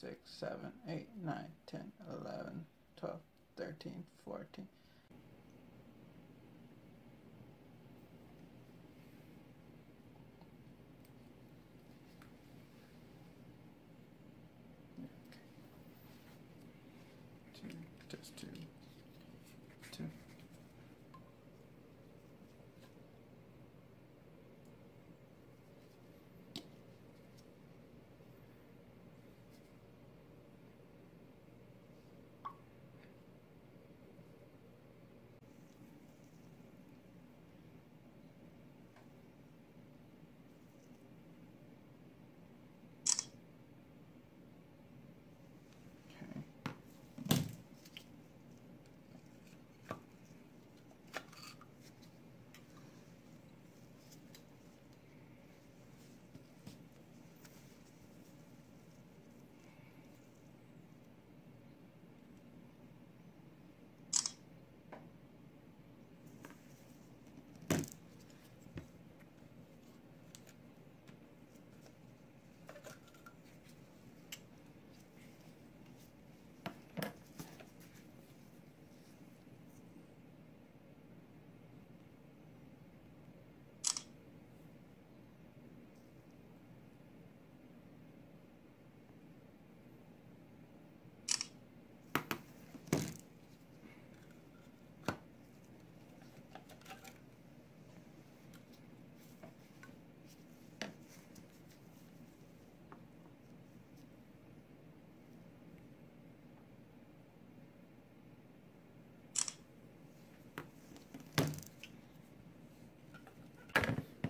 6, 7, 8, 9, 10, 11, 12, 13, 14. Two, just two, two. Okay.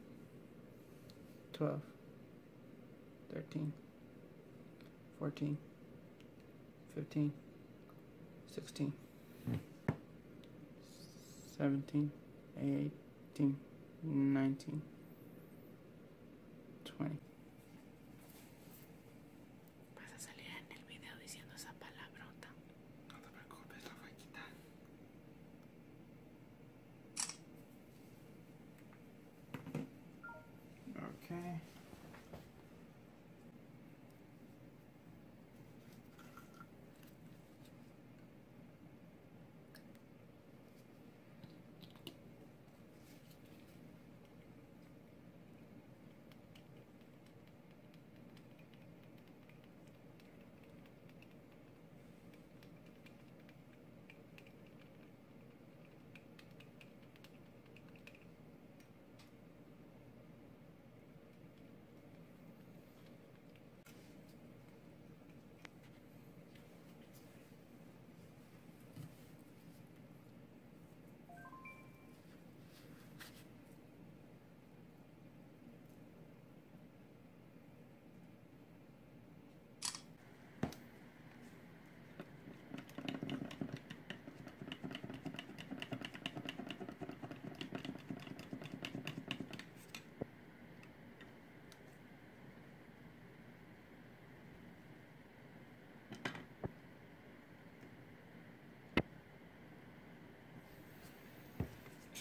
12, 13, 14, 15, 16, 17, 18, 19, 20. Okay.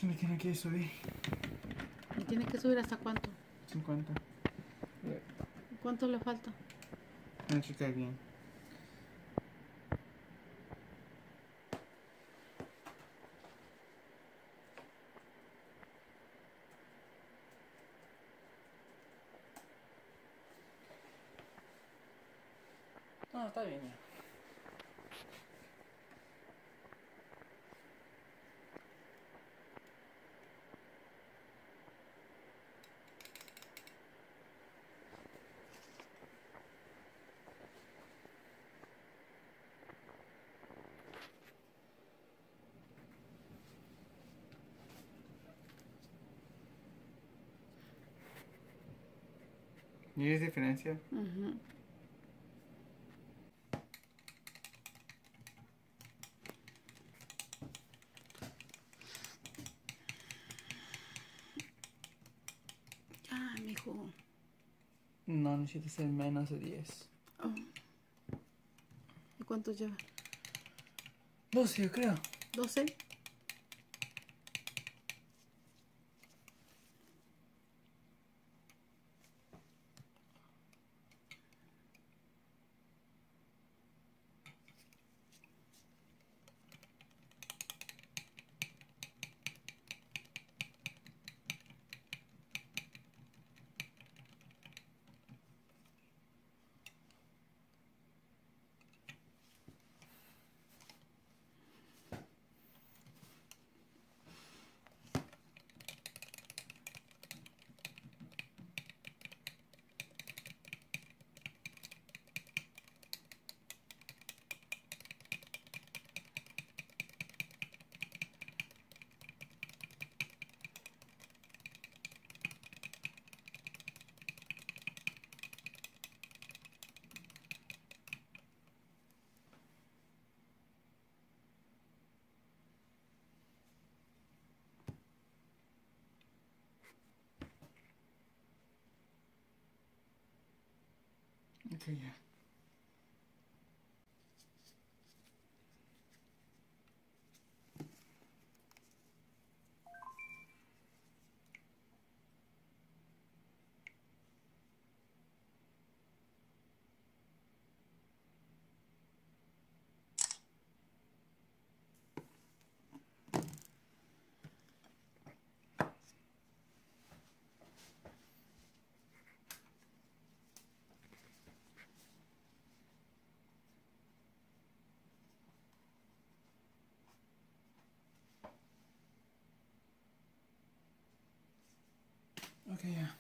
Se me tiene que subir ¿Me tiene que subir hasta cuánto? 50. ¿Cuánto le falta? No bien. No, está bien ya. ¿Mides diferencia? Uh -huh. No, necesito ser menos de 10. ¿Y cuánto lleva? 12, yo creo. ¿12? 对呀。Okay, ya.